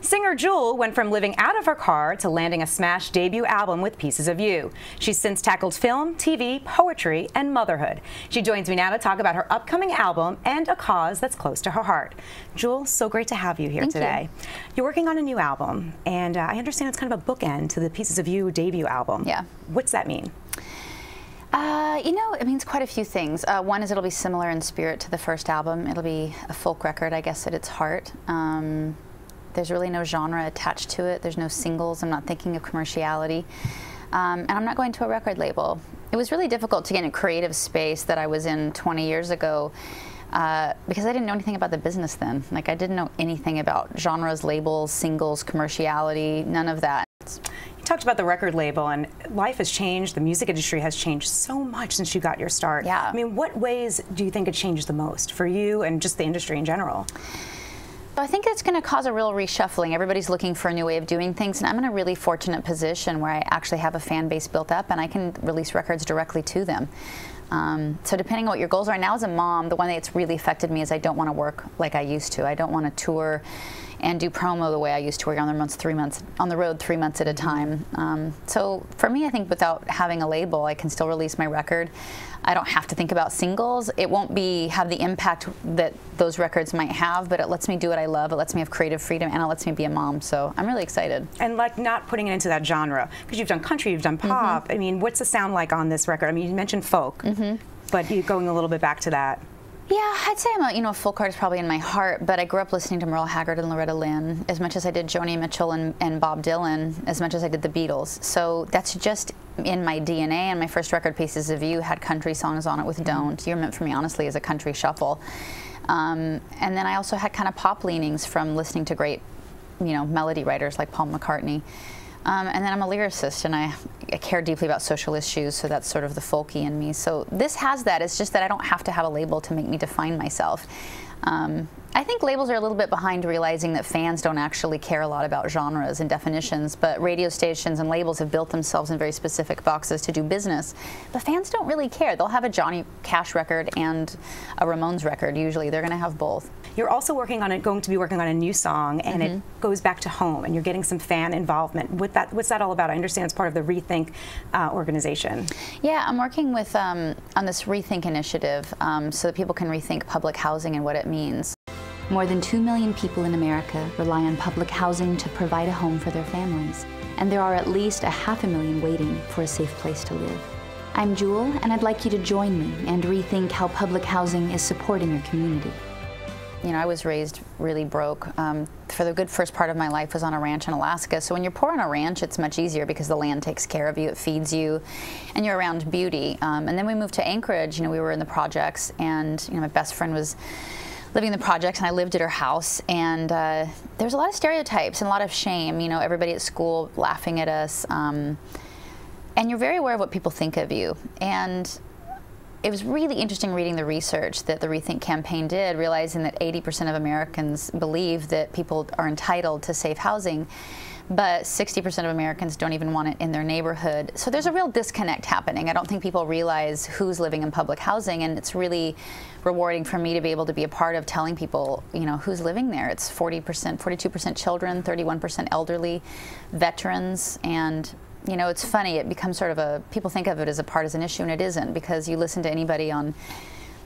Singer Jewel went from living out of her car to landing a smash debut album with Pieces of You. She's since tackled film, TV, poetry, and motherhood. She joins me now to talk about her upcoming album and a cause that's close to her heart. Jewel, so great to have you here Thank today. You. are working on a new album, and uh, I understand it's kind of a bookend to the Pieces of You debut album. Yeah. What's that mean? Uh, you know, it means quite a few things. Uh, one is it'll be similar in spirit to the first album. It'll be a folk record, I guess, at its heart. Um, there's really no genre attached to it. There's no singles. I'm not thinking of commerciality. Um, and I'm not going to a record label. It was really difficult to get in a creative space that I was in 20 years ago uh, because I didn't know anything about the business then. Like, I didn't know anything about genres, labels, singles, commerciality, none of that. You talked about the record label, and life has changed. The music industry has changed so much since you got your start. Yeah. I mean, what ways do you think it changed the most for you and just the industry in general? I think it's going to cause a real reshuffling. Everybody's looking for a new way of doing things, and I'm in a really fortunate position where I actually have a fan base built up and I can release records directly to them. Um, so depending on what your goals are, now as a mom, the one that's really affected me is I don't want to work like I used to. I don't want to tour and do promo the way I used to work on the months, three months on the road, three months at a time. Um, so for me, I think without having a label, I can still release my record. I don't have to think about singles. It won't be have the impact that those records might have, but it lets me do what I love. It lets me have creative freedom, and it lets me be a mom. So I'm really excited. And like not putting it into that genre because you've done country, you've done pop. Mm -hmm. I mean, what's the sound like on this record? I mean, you mentioned folk, mm -hmm. But going a little bit back to that. Yeah, I'd say I'm a, you know, folk artist probably in my heart, but I grew up listening to Merle Haggard and Loretta Lynn as much as I did Joni Mitchell and, and Bob Dylan, as much as I did the Beatles. So that's just in my DNA, and my first record, Pieces of You, had country songs on it with Don't. You're meant for me, honestly, as a country shuffle. Um, and then I also had kind of pop leanings from listening to great, you know, melody writers like Paul McCartney. Um, and then I'm a lyricist and I, I, care deeply about social issues, so that's sort of the folky in me. So this has that. It's just that I don't have to have a label to make me define myself. Um, I think labels are a little bit behind realizing that fans don't actually care a lot about genres and definitions, but radio stations and labels have built themselves in very specific boxes to do business. But fans don't really care. They'll have a Johnny Cash record and a Ramones record, usually. They're going to have both. You're also working on it, going to be working on a new song, and mm -hmm. it mm-hmm. goes back to home, and you're getting some fan involvement. What that, what's that all about? I understand it's part of the Rethink uh, organization. Yeah, I'm working with um, on this Rethink initiative um, so that people can rethink public housing and what it means. More than 2 million people in America rely on public housing to provide a home for their families, and there are at least a half a million waiting for a safe place to live. I'm Jewel, and I'd like you to join me and rethink how public housing is supporting your community. You know, I was raised really broke. Um, for the good first part of my life was on a ranch in Alaska. So when you're poor on a ranch, it's much easier because the land takes care of you, it feeds you, and you're around beauty. Um, and then we moved to Anchorage. You know, we were in the projects, and you know, my best friend was living in the projects and I lived at her house and uh, there was a lot of stereotypes and a lot of shame, you know, everybody at school laughing at us. Um, and you're very aware of what people think of you. And it was really interesting reading the research that the Rethink campaign did, realizing that 80% of Americans believe that people are entitled to safe housing but 60% of Americans don't even want it in their neighborhood. So there's a real disconnect happening. I don't think people realize who's living in public housing, and it's really rewarding for me to be able to be a part of telling people, you know, who's living there. It's 40%, 42% children, 31% elderly, veterans, and you know, it's funny, it becomes sort of a, people think of it as a partisan issue, and it isn't, because you listen to anybody on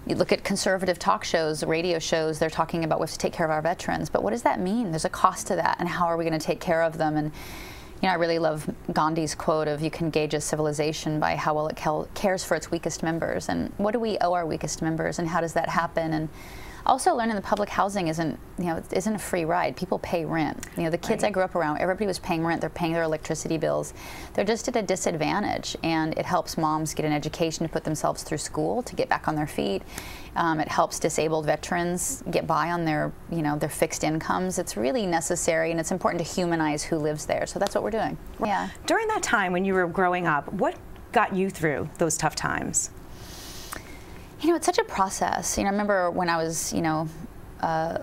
you look at conservative talk shows, radio shows, they're talking about we have to take care of our veterans. But what does that mean? There's a cost to that, and how are we going to take care of them? And you know, I really love Gandhi's quote of you can gauge a civilization by how well it cares for its weakest members. And what do we owe our weakest members, and how does that happen? And also, learning the public housing isn't, you know, isn't a free ride. People pay rent. You know, the kids right. I grew up around, everybody was paying rent. They're paying their electricity bills. They're just at a disadvantage, and it helps moms get an education to put themselves through school to get back on their feet. Um, it helps disabled veterans get by on their, you know, their fixed incomes. It's really necessary, and it's important to humanize who lives there. So that's what we're doing. Yeah. During that time when you were growing up, what got you through those tough times? You know, it's such a process. You know, I remember when I was, you know, uh,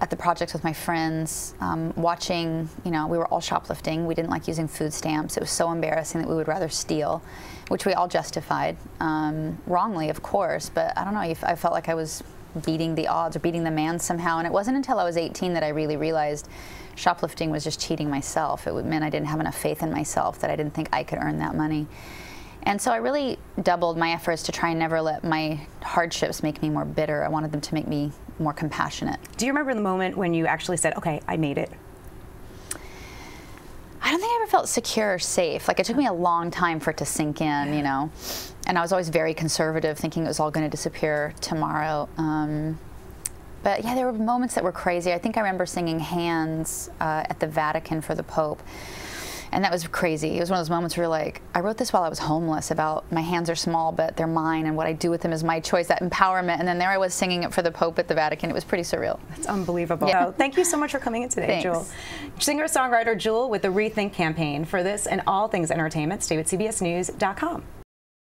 at the projects with my friends, um, watching, you know, we were all shoplifting. We didn't like using food stamps. It was so embarrassing that we would rather steal, which we all justified, um, wrongly, of course, but I don't know, I felt like I was beating the odds or beating the man somehow. And it wasn't until I was 18 that I really realized shoplifting was just cheating myself. It meant I didn't have enough faith in myself that I didn't think I could earn that money. And so I really doubled my efforts to try and never let my hardships make me more bitter. I wanted them to make me more compassionate. Do you remember the moment when you actually said, okay, I made it? I don't think I ever felt secure or safe. Like it took me a long time for it to sink in, you know. And I was always very conservative, thinking it was all going to disappear tomorrow. Um, but yeah, there were moments that were crazy. I think I remember singing Hands uh, at the Vatican for the Pope and that was crazy. It was one of those moments where you're like, I wrote this while I was homeless about my hands are small, but they're mine, and what I do with them is my choice, that empowerment. And then there I was singing it for the Pope at the Vatican. It was pretty surreal. That's unbelievable. Yeah. thank you so much for coming in today, Thanks. Jewel. Singer-songwriter Jewel with the Rethink campaign. For this and all things entertainment, stay with CBSNews.com.